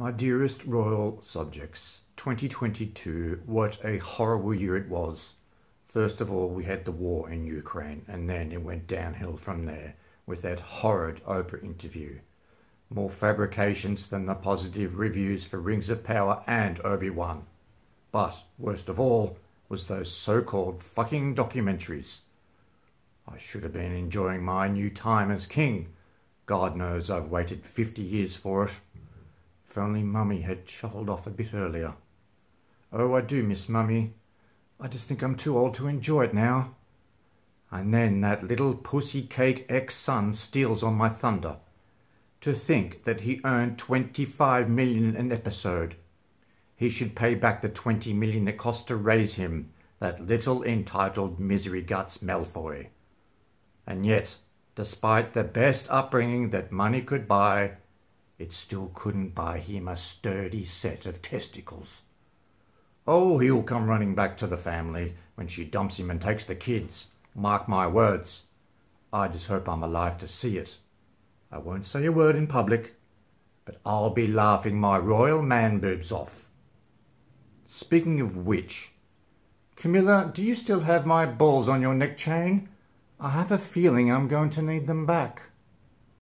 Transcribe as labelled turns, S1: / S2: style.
S1: My dearest royal subjects, 2022, what a horrible year it was. First of all, we had the war in Ukraine, and then it went downhill from there with that horrid Oprah interview. More fabrications than the positive reviews for Rings of Power and Obi-Wan. But, worst of all, was those so-called fucking documentaries. I should have been enjoying my new time as king. God knows I've waited 50 years for it. If only Mummy had shuffled off a bit earlier. Oh, I do miss Mummy. I just think I'm too old to enjoy it now. And then that little pussy cake ex-son steals on my thunder. To think that he earned twenty-five million an episode. He should pay back the twenty million it cost to raise him, that little entitled misery guts Malfoy. And yet, despite the best upbringing that money could buy, it still couldn't buy him a sturdy set of testicles. Oh, he'll come running back to the family when she dumps him and takes the kids. Mark my words. I just hope I'm alive to see it. I won't say a word in public, but I'll be laughing my royal man boobs off. Speaking of which, Camilla, do you still have my balls on your neck chain? I have a feeling I'm going to need them back.